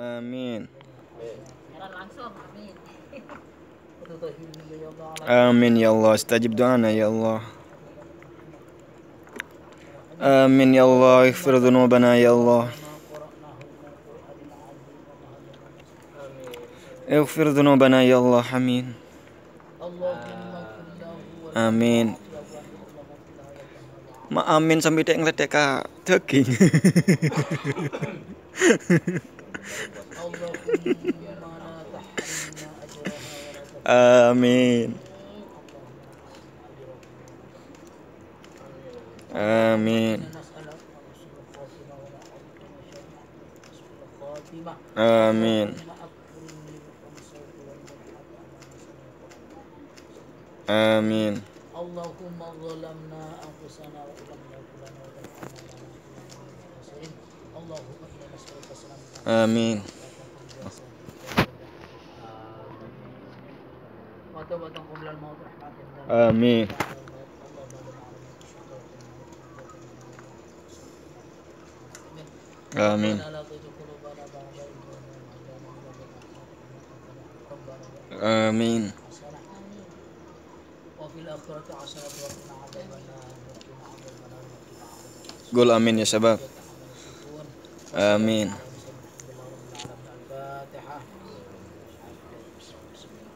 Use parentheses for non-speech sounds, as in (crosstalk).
Amin. Jalan langsung, amin. وتطهرني يا الله على آمين يا الله استجب دعانا يا الله آمين يا الله اغفر ذنوبنا يا الله ما قرأناه من القرآن العظيم اغفر ذنوبنا يا الله حمين اللهم اغفر له Amin. Ma amin sampai dek ngledek ka daging. (laughs) اللهم لا تحرمنا أجرها ولا Amin. Amin. نسألك حسن الخاتمة ونعوذ بك من شر حسن الخاتمة Amin. اللهم أكرمني بالخمسة والمدحة Amin. اللهم ظلمنا أنفسنا وإن لم يغفر لنا Amin. وتوبة قبل الموت رحمة Amin. Amin. لا تزغ قلوبنا بعد إذ هديتنا Sorry, sorry.